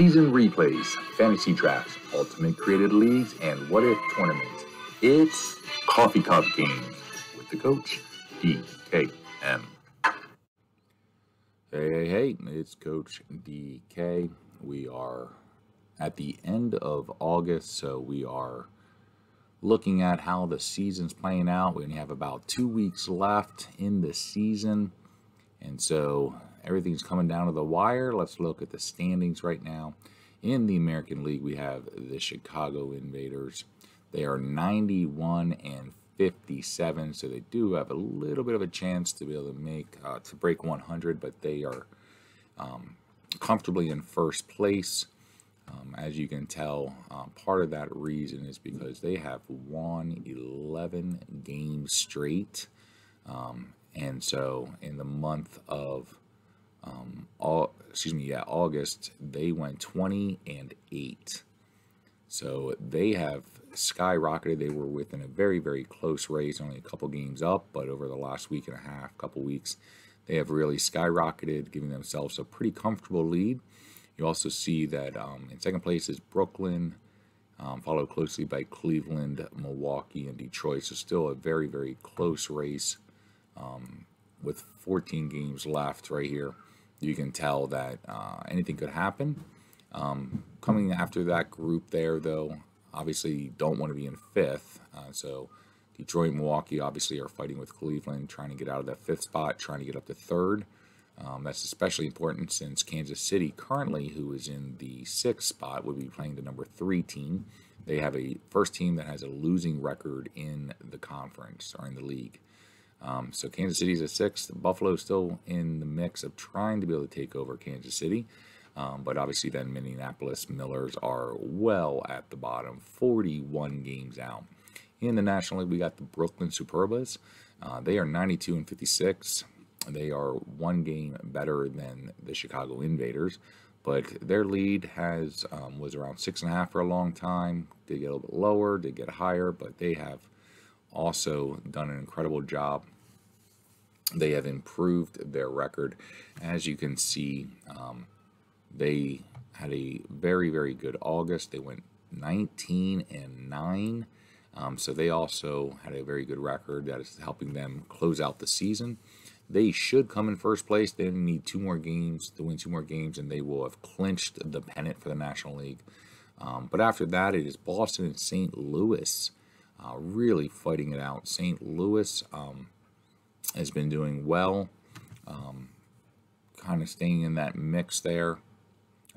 season replays, fantasy drafts, ultimate created leagues, and what if tournaments. It's Coffee Cup Games with the coach, DKM. Hey, hey, hey, it's Coach DK. We are at the end of August, so we are looking at how the season's playing out. We only have about two weeks left in the season, and so everything's coming down to the wire. Let's look at the standings right now. In the American League, we have the Chicago Invaders. They are 91 and 57, so they do have a little bit of a chance to be able to make uh, to break 100, but they are um, comfortably in first place. Um, as you can tell, uh, part of that reason is because they have won 11 games straight. Um, and so in the month of um, all excuse me, yeah, August, they went 20 and 8. So they have skyrocketed. They were within a very, very close race, only a couple games up, but over the last week and a half, couple weeks, they have really skyrocketed, giving themselves a pretty comfortable lead. You also see that um, in second place is Brooklyn, um, followed closely by Cleveland, Milwaukee, and Detroit. So still a very, very close race um, with 14 games left right here you can tell that uh, anything could happen. Um, coming after that group there, though, obviously don't want to be in fifth. Uh, so Detroit and Milwaukee obviously are fighting with Cleveland, trying to get out of that fifth spot, trying to get up to third. Um, that's especially important since Kansas City, currently, who is in the sixth spot, would be playing the number three team. They have a first team that has a losing record in the conference or in the league. Um, so Kansas City is a sixth. Buffalo is still in the mix of trying to be able to take over Kansas City. Um, but obviously, then Minneapolis Millers are well at the bottom, 41 games out. In the National League, we got the Brooklyn Superbas. Uh, they are 92 and 56. They are one game better than the Chicago Invaders, but their lead has um, was around six and a half for a long time. Did get a little bit lower, did get higher, but they have also done an incredible job. They have improved their record. As you can see, um, they had a very, very good August. They went 19 and 9. Um, so they also had a very good record that is helping them close out the season. They should come in first place. They need two more games to win two more games, and they will have clinched the pennant for the National League. Um, but after that, it is Boston and St. Louis uh, really fighting it out. St. Louis um, has been doing well, um, kind of staying in that mix there.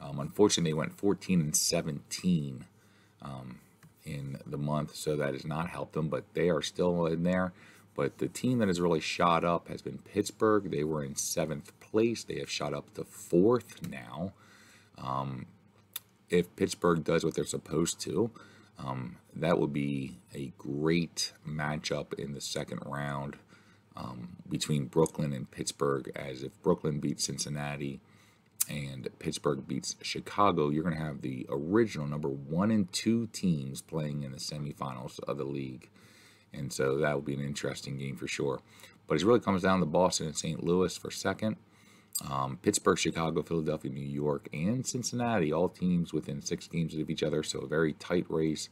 Um, unfortunately, they went 14 and 17 um, in the month, so that has not helped them, but they are still in there. But the team that has really shot up has been Pittsburgh. They were in seventh place. They have shot up to fourth now. Um, if Pittsburgh does what they're supposed to, um, that would be a great matchup in the second round um, between Brooklyn and Pittsburgh. As if Brooklyn beats Cincinnati and Pittsburgh beats Chicago, you're going to have the original number one and two teams playing in the semifinals of the league. And so that will be an interesting game for sure. But it really comes down to Boston and St. Louis for second. Um, Pittsburgh, Chicago, Philadelphia, New York, and Cincinnati, all teams within six games of each other, so a very tight race.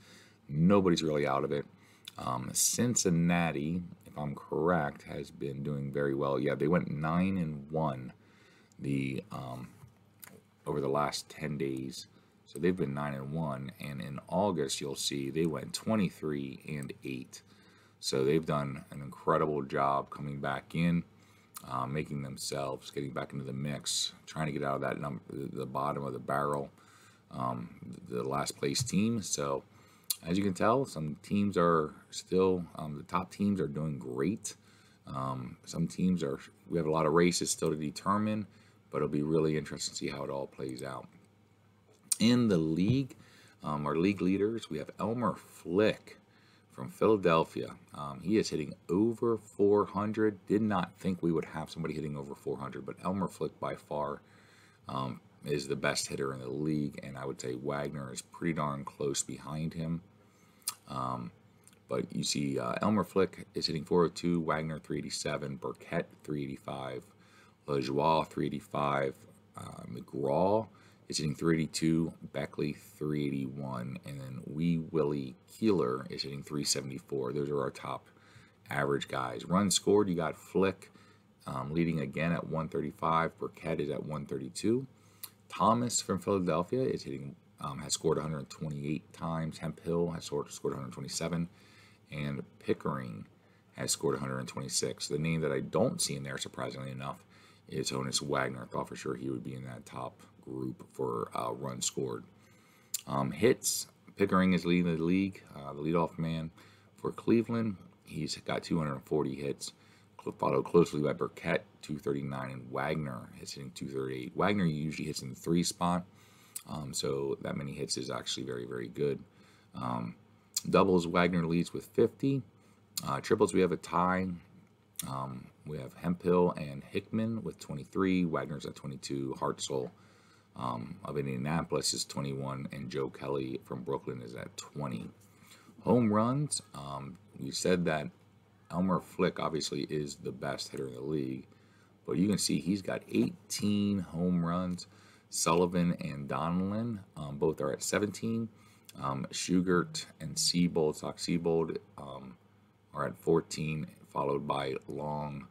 Nobody's really out of it. Um, Cincinnati, if I'm correct, has been doing very well. Yeah, they went nine and one the um, over the last ten days, so they've been nine and one. And in August, you'll see they went 23 and eight. So they've done an incredible job coming back in uh, making themselves, getting back into the mix, trying to get out of that number, the bottom of the barrel, um, the last place team. So, as you can tell, some teams are still, um, the top teams are doing great. Um, some teams are, we have a lot of races still to determine, but it'll be really interesting to see how it all plays out. In the league, um, our league leaders, we have Elmer Flick from Philadelphia. Um, he is hitting over 400. Did not think we would have somebody hitting over 400, but Elmer Flick by far um, is the best hitter in the league, and I would say Wagner is pretty darn close behind him. Um, but you see, uh, Elmer Flick is hitting 402, Wagner 387, Burkett 385, LaJoie 385, uh, McGraw is hitting 382, Beckley 381, and then Wee Willie Keeler is hitting 374. Those are our top average guys. Runs scored, you got Flick um, leading again at 135. Burkett is at 132. Thomas from Philadelphia is hitting um, has scored 128 times. Hemphill has scored, scored 127, and Pickering has scored 126. The name that I don't see in there, surprisingly enough, is Honus Wagner. I thought for sure he would be in that top group for uh, runs scored. Um, hits, Pickering is leading the league, uh, the leadoff man for Cleveland. He's got 240 hits followed closely by Burkett, 239, and Wagner is hitting 238. Wagner usually hits in the three spot, um, so that many hits is actually very, very good. Um, doubles, Wagner leads with 50. Uh, triples, we have a tie. Um, we have Hemphill and Hickman with 23. Wagner's at 22. Hartsel um, of Indianapolis is 21. And Joe Kelley from Brooklyn is at 20. Home runs, um, we said that Elmer Flick obviously is the best hitter in the league, but you can see he's got 18 home runs. Sullivan and Donlin um, both are at 17. Um, Shugart and Seybold, Sock Seybold, um, are at 14, followed by Long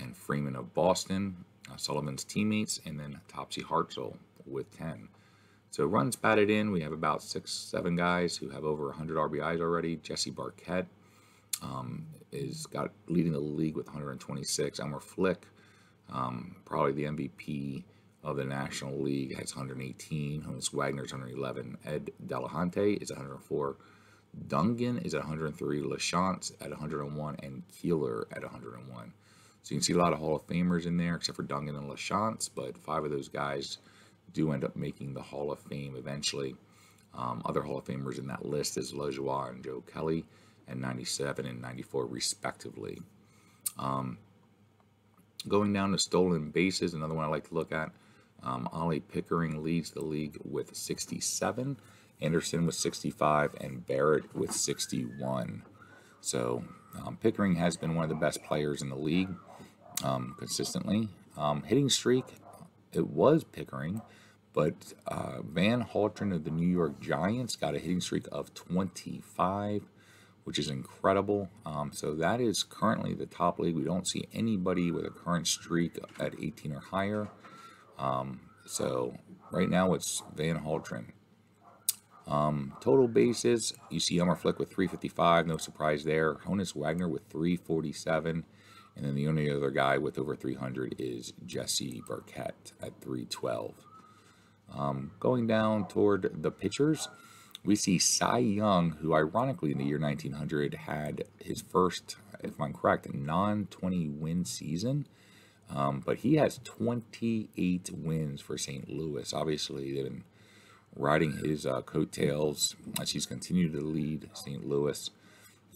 and Freeman of Boston, uh, Sullivan's teammates, and then Topsy Hartsel with 10. So runs batted in, we have about six, seven guys who have over 100 RBIs already. Jesse Burkett um, is got leading the league with 126. Elmer Flick, um, probably the MVP of the National League, has 118. Honus Wagner's 111. Ed Delahanty is 104. Dungan is at 103. Lachance at 101, and Keeler at 101. So you can see a lot of Hall of Famers in there, except for Dungan and Lachance, but five of those guys do end up making the Hall of Fame eventually. Um, other Hall of Famers in that list is Lajoie and Joe Kelley and 97 and 94 respectively. Um, going down to stolen bases, another one I like to look at. Um, Ollie Pickering leads the league with 67, Anderson with 65, and Barrett with 61. So um, Pickering has been one of the best players in the league um, consistently. Um, hitting streak, it was Pickering, but uh, Van Haltren of the New York Giants got a hitting streak of 25 which is incredible. Um, so that is currently the top league. We don't see anybody with a current streak at 18 or higher. Um, so right now it's Van Haltren. Um, total bases, you see Elmer Flick with 355, no surprise there. Honus Wagner with 347. And then the only other guy with over 300 is Jesse Burkett at 312. Um, going down toward the pitchers, we see Cy Young, who ironically in the year 1900 had his first, if I'm correct, non 20 win season. Um, but he has 28 wins for St. Louis. Obviously, they've been riding his uh, coattails as he's continued to lead St. Louis.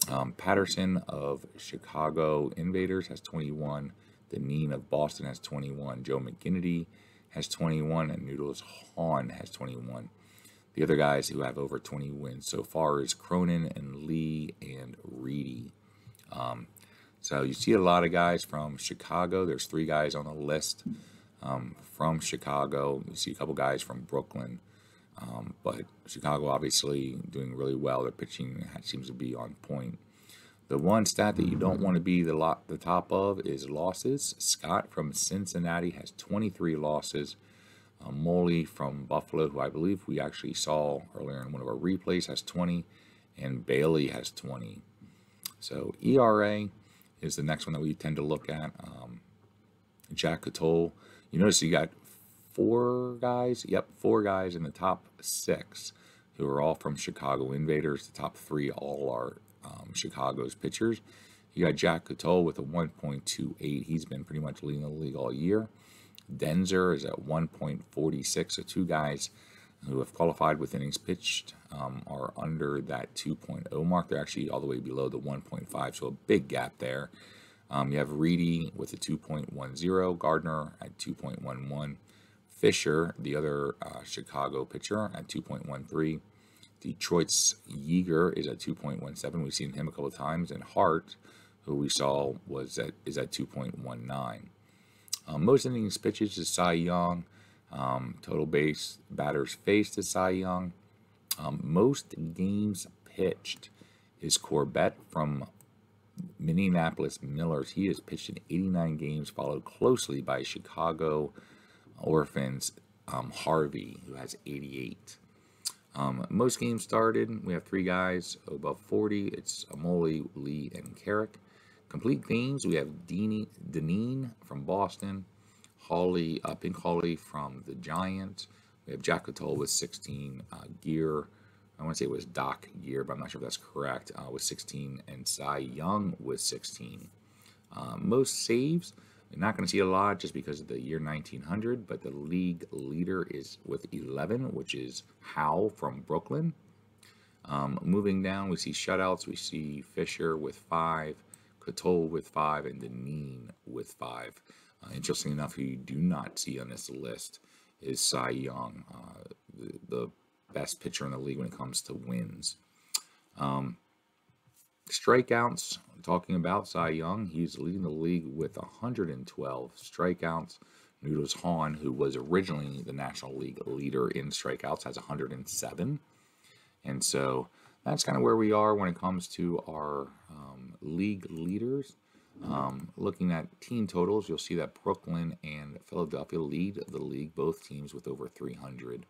Um, Patterson of Chicago Invaders has 21. Dinneen of Boston has 21. Joe McGinnity has 21. And Noodles Hahn has 21. The other guys who have over 20 wins so far is Cronin and Lee and Reedy. Um, so you see a lot of guys from Chicago. There's three guys on the list um, from Chicago. You see a couple guys from Brooklyn. Um, but Chicago obviously doing really well. Their pitching seems to be on point. The one stat that you don't want to be the lot the top of is losses. Scott from Cincinnati has 23 losses. Uh, Moley from Buffalo, who I believe we actually saw earlier in one of our replays, has 20, and Bailey has 20. So ERA is the next one that we tend to look at. Um, Jack Katoll, you notice you got four guys, yep, four guys in the top six who are all from Chicago Invaders. The top three all are um, Chicago's pitchers. You got Jack Katoll with a 1.28. He's been pretty much leading the league all year. Denzer is at 1.46. So two guys who have qualified with innings pitched um, are under that 2.0 mark. They're actually all the way below the 1.5, so a big gap there. Um, you have Reedy with a 2.10, Gardner at 2.11, Fisher, the other uh, Chicago pitcher, at 2.13. Detroit's Yeager is at 2.17. We've seen him a couple of times, and Hart, who we saw was at is at 2.19. Um, most innings pitches is Cy Young. Um, total base batters faced is Cy Young. Um, most games pitched is Corbett from Minneapolis Millers. He has pitched in 89 games, followed closely by Chicago Orphans um, Harvey, who has 88. Um, most games started, we have three guys above 40. It's Amoli, Lee, and Carrick. Complete games, we have Dinneen from Boston, Holly, uh, Pink Hawley from the Giants. We have Jack Katoll with 16 uh, gear. I want to say it was Doc Gear, but I'm not sure if that's correct, uh, with 16, and Cy Young with 16. Uh, most saves, you're not going to see a lot just because of the year 1900, but the league leader is with 11, which is Howe from Brooklyn. Um, moving down, we see shutouts. We see Fisher with five, Katoll with five, and Dinneen with five. Uh, interesting enough, who you do not see on this list is Cy Young, uh, the, the, best pitcher in the league when it comes to wins. Um, strikeouts, talking about Cy Young, he's leading the league with 112 strikeouts. Noodles Hahn, who was originally the National League leader in strikeouts, has 107. And so that's kind of where we are when it comes to our um, league leaders. Um, looking at team totals, you'll see that Brooklyn and Philadelphia lead the league, both teams with over 300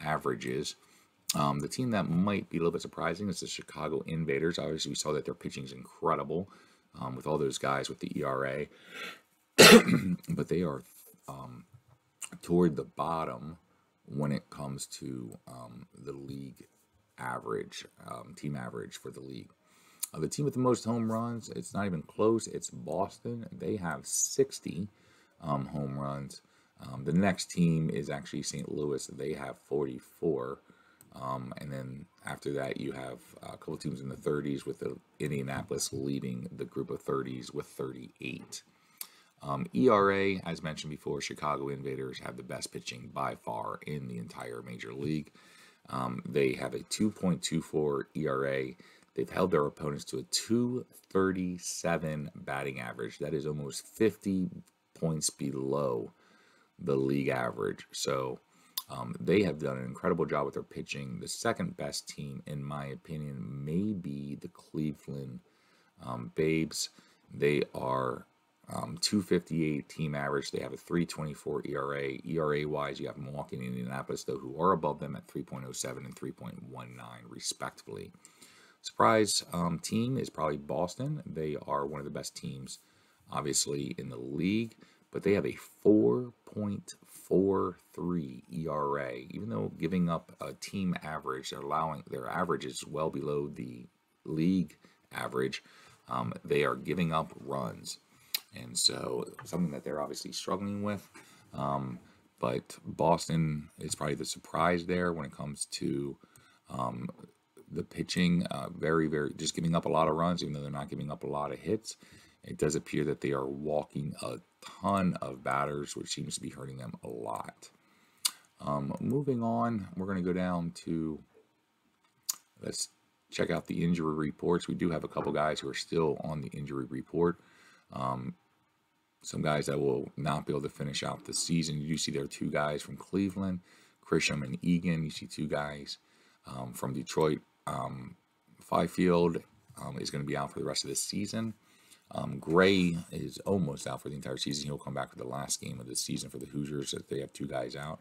averages. Um, the team that might be a little bit surprising is the Chicago Invaders. Obviously, we saw that their pitching is incredible um, with all those guys with the ERA, but they are um, toward the bottom when it comes to um, the league average, um, team average for the league. Uh, the team with the most home runs, it's not even close. It's Boston. They have 60 um, home runs. The next team is actually St. Louis. They have 44. Um, and then after that, you have a couple teams in the 30s with the Indianapolis leading the group of 30s with 38. Um, ERA, as mentioned before, Chicago Invaders have the best pitching by far in the entire major league. Um, they have a 2.24 ERA. They've held their opponents to a 237 batting average. That is almost 50 points below the league average. So um, they have done an incredible job with their pitching. The second best team, in my opinion, may be the Cleveland um, Babes. They are um, 258 team average. They have a 324 ERA. ERA wise, you have Milwaukee and Indianapolis, though, who are above them at 3.07 and 3.19, respectively. Surprise um, team is probably Boston. They are one of the best teams, obviously, in the league, but they have a 4.43 ERA. Even though giving up a team average, they're allowing their average is well below the league average. Um, they are giving up runs, and so something that they're obviously struggling with. Um, but Boston is probably the surprise there when it comes to um, the pitching uh, very, very just giving up a lot of runs, even though they're not giving up a lot of hits. It does appear that they are walking a ton of batters, which seems to be hurting them a lot. Um, moving on, we're going to go down to let's check out the injury reports. We do have a couple guys who are still on the injury report. Um, some guys that will not be able to finish out the season. You do see there are two guys from Cleveland, Christian and Egan. You see two guys um, from Detroit, um, Fifield um, is going to be out for the rest of the season. Um, Gray is almost out for the entire season. He'll come back for the last game of the season for the Hoosiers if they have two guys out.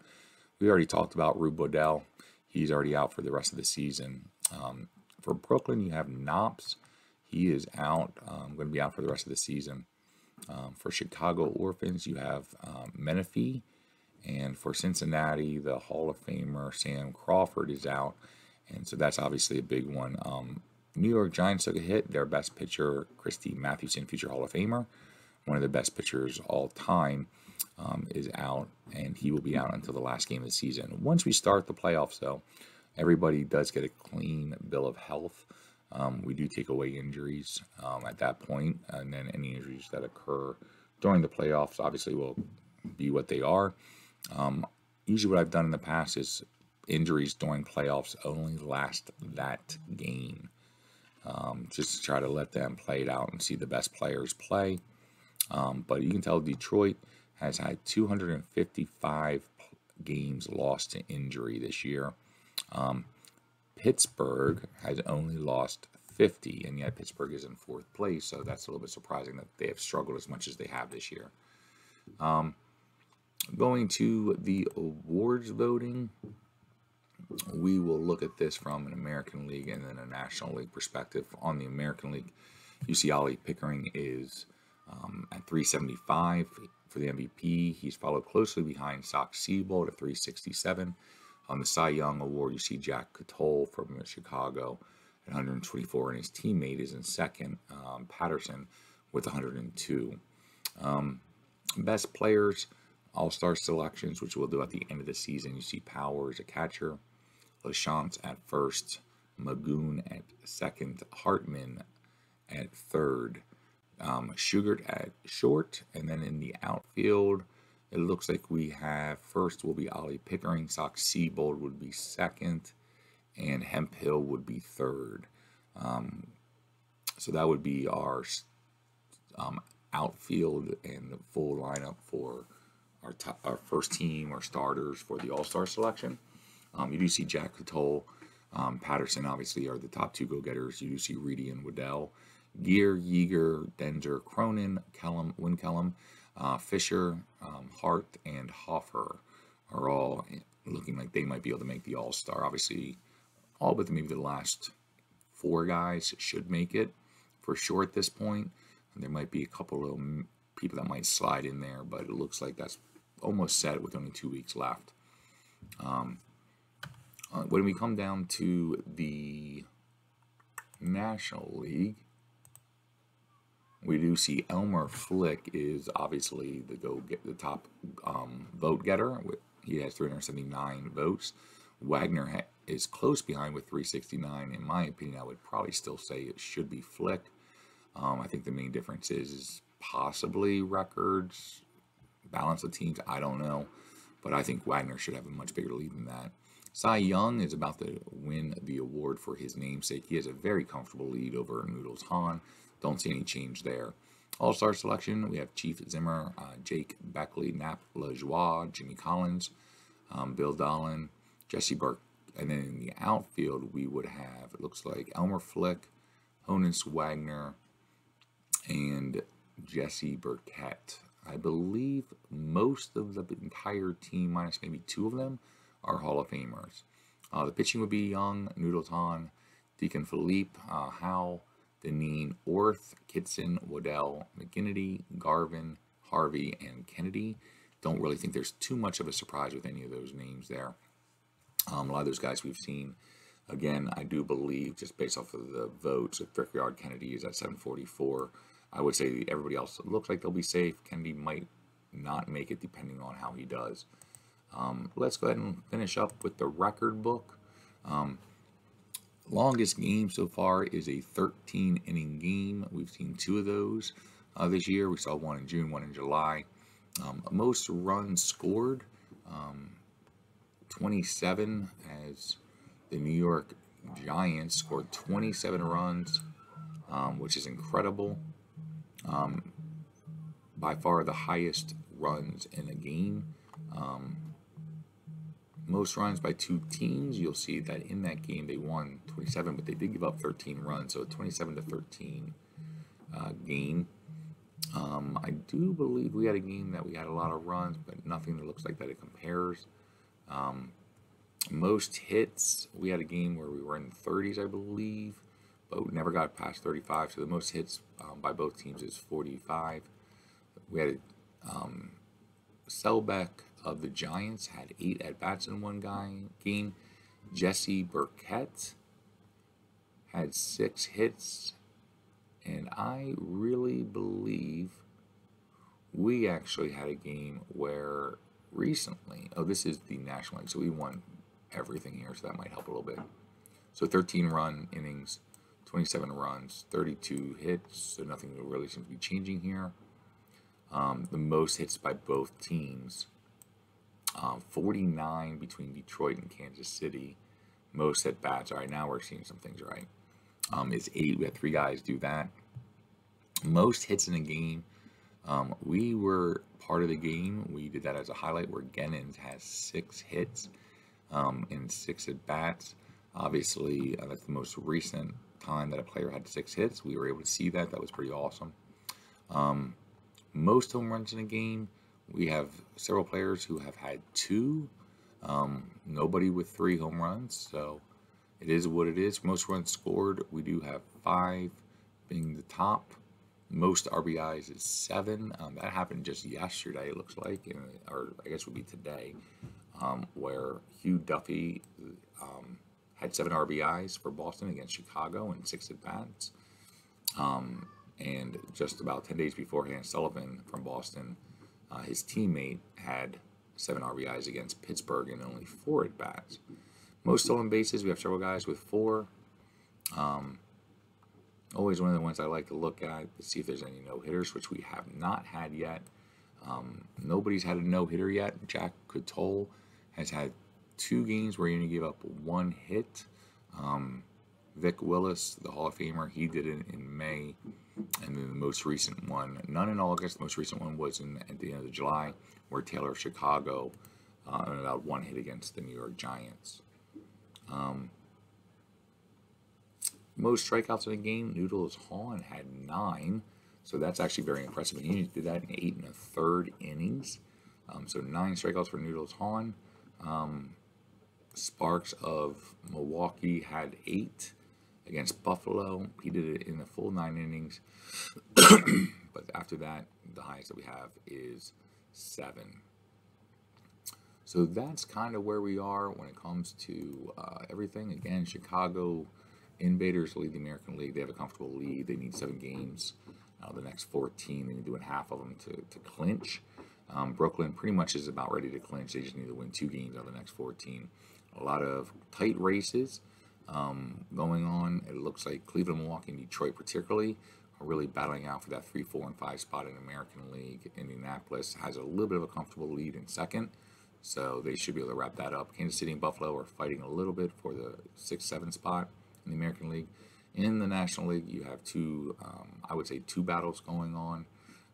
We already talked about Rube Waddell. He's already out for the rest of the season. Um, for Brooklyn, you have Knops. He is out, um, going to be out for the rest of the season. Um, for Chicago Orphans, you have um, Menefee. And for Cincinnati, the Hall of Famer Sam Crawford is out. And so that's obviously a big one. Um, New York Giants took a hit. Their best pitcher, Christy Mathewson, future Hall of Famer, one of the best pitchers all time, um, is out, and he will be out until the last game of the season. Once we start the playoffs, though, everybody does get a clean bill of health. Um, we do take away injuries um, at that point, and then any injuries that occur during the playoffs obviously will be what they are. Um, usually, what I've done in the past is injuries during playoffs only last that game. Um, just to try to let them play it out and see the best players play. Um, but you can tell Detroit has had 255 games lost to injury this year. Um, Pittsburgh has only lost 50, and yet Pittsburgh is in fourth place, so that's a little bit surprising that they have struggled as much as they have this year. Um, going to the awards voting, we will look at this from an American League and then a National League perspective. On the American League, you see Ollie Pickering is um, at 375 for the MVP. He's followed closely behind Zach Seybold at 367. On the Cy Young Award, you see Jack Katoll from Chicago at 124, and his teammate is in second, um, Patterson, with 102. Um, best players, All Star selections, which we'll do at the end of the season. You see Powers, a catcher, Lachance at first, Magoon at second, Hartman at third, um, Shugart at short, and then in the outfield, it looks like we have first will be Ollie Pickering, Sox Seybold would be second, and Hemphill would be third. Um, so that would be our um, outfield and the full lineup for our top, our first team or starters for the All Star selection. Um, you do see Jack Katoll, um, Patterson, obviously, are the top two go getters. You do see Reedy and Waddell. Gear, Yeager, Denzer, Cronin, Kellum, Winkellam, uh, Fisher, um, Hart, and Hoffer are all looking like they might be able to make the All Star. Obviously, all but maybe the last four guys should make it for sure at this point. There might be a couple of people that might slide in there, but it looks like that's almost set with only two weeks left. Um, uh, when we come down to the National League, we do see Elmer Flick is obviously the go get the top um, vote getter. He has 379 votes. Wagner is close behind with 369. In my opinion, I would probably still say it should be Flick. Um, I think the main difference is, is possibly records, balance of teams. I don't know, but I think Wagner should have a much bigger lead than that. Cy Young is about to win the award for his namesake. He has a very comfortable lead over Noodles Hahn. Don't see any change there. All star selection we have Chief Zimmer, uh, Jake Beckley, Nap LaJoie, Jimmy Collins, um, Bill Dahlen, Jesse Burke. And then in the outfield, we would have, it looks like Elmer Flick, Honus Wagner, and Jesse Burkett. I believe most of the entire team, minus maybe two of them, are Hall of Famers. Uh, the pitching would be Young, Noodleton, Deacon Phillippe, uh, Howe, Dinneen, Orth, Kitson, Waddell, McGinnity, Garvin, Harvey, and Kennedy. Don't really think there's too much of a surprise with any of those names there. Um, a lot of those guys we've seen. Again, I do believe, just based off of the votes, if Brickyard Kennedy is at 744, I would say everybody else looks like they'll be safe. Kennedy might not make it depending on how he does. Um, let's go ahead and finish up with the record book. Um, longest game so far is a 13 inning game. We've seen two of those uh, this year. We saw one in June, one in July. Um, most runs scored, um, 27 as the New York Giants scored 27 runs, um, which is incredible. Um, by far the highest runs in a game. Um, most runs by two teams, you'll see that in that game they won 27, but they did give up 13 runs, so a 27 to 13 uh, game. Um, I do believe we had a game that we had a lot of runs, but nothing that looks like that it compares. Um, most hits, we had a game where we were in the 30s, I believe, but never got past 35. So the most hits um, by both teams is 45. We had um, Selbach of the Giants had eight at bats in one guy game. Jesse Burkett had six hits, and I really believe we actually had a game where recently, oh, this is the National League, so we won everything here, so that might help a little bit. So 13 run innings, 27 runs, 32 hits, so nothing really seems to be changing here. Um, the most hits by both teams um, 49 between Detroit and Kansas City. Most at bats. All right, now we're seeing some things right. Um, is eight. We had three guys do that. Most hits in a game. Um, we were part of the game. We did that as a highlight where Gennins has six hits um, in six at bats. Obviously, uh, that's the most recent time that a player had six hits. We were able to see that. That was pretty awesome. Um, most home runs in a game, we have several players who have had two. Um, nobody with three home runs. So it is what it is. Most runs scored, we do have five being the top. Most RBIs is seven. Um, that happened just yesterday, it looks like, or I guess would be today, um, where Hugh Duffy um, had seven RBIs for Boston against Chicago in six at bats. Um, and just about 10 days beforehand, Sullivan from Boston, uh, his teammate, had seven RBIs against Pittsburgh in only four at bats. Most stolen bases, we have several guys with four. Um, always one of the ones I like to look at to see if there's any no hitters, which we have not had yet. Um, nobody's had a no hitter yet. Jack Katoll has had two games where he only gave up one hit. Um, Vic Willis, the Hall of Famer, he did it in May, and then the most recent one, none in August. The most recent one was in at the end of July, where Taylor Chicago uh, about one hit against the New York Giants. Um, most strikeouts in a game, Noodles Hahn had nine, so that's actually very impressive. And he did that in eight and a third innings. Um, so nine strikeouts for Noodles Hahn. Um, Sparks of Milwaukee had eight against Buffalo. He did it in the full nine innings. but after that, the highest that we have is seven. So that's kind of where we are when it comes to uh, everything. Again, Chicago Invaders lead the American League. They have a comfortable lead. They need seven games. Uh, the next 14, they need to win half of them to, to clinch. Um, Brooklyn pretty much is about ready to clinch. They just need to win two games out of the next 14. A lot of tight races um, going on. It looks like Cleveland, Milwaukee, and Detroit, particularly, are really battling out for that three, four, and five spot in the American League. Indianapolis has a little bit of a comfortable lead in second, so they should be able to wrap that up. Kansas City and Buffalo are fighting a little bit for the six, seven spot in the American League. In the National League, you have two, um, I would say, two battles going on.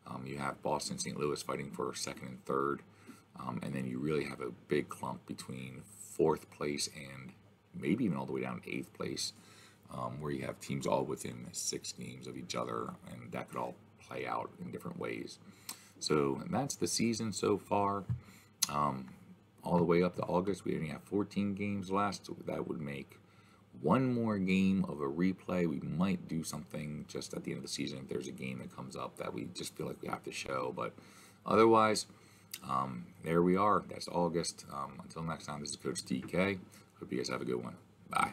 Um, you have Boston, St. Louis fighting for second and third, um, and then you really have a big clump between fourth place and maybe even all the way down to eighth place, um, where you have teams all within six games of each other, and that could all play out in different ways. So that's the season so far. Um, all the way up to August, we only have 14 games left. So that would make one more game of a replay. We might do something just at the end of the season if there's a game that comes up that we just feel like we have to show. But otherwise, um, there we are. That's August. Um, until next time, this is Coach DK. Hope you guys have a good one. Bye.